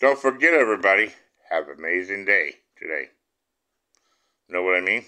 Don't forget, everybody, have an amazing day today. Know what I mean?